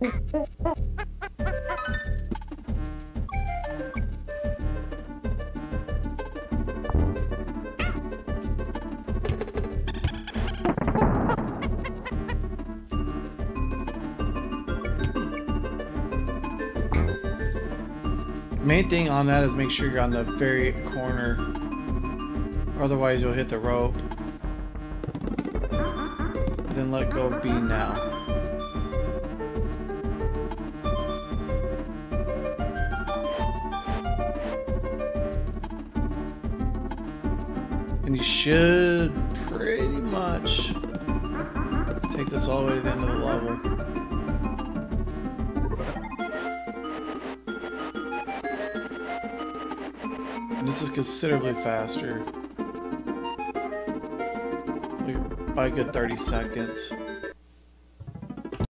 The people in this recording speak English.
Main thing on that is make sure you're on the very corner. Otherwise you'll hit the rope. Then let go of B now. And you should pretty much take this all the way to the end of the level. This is considerably faster. Like by a good 30 seconds.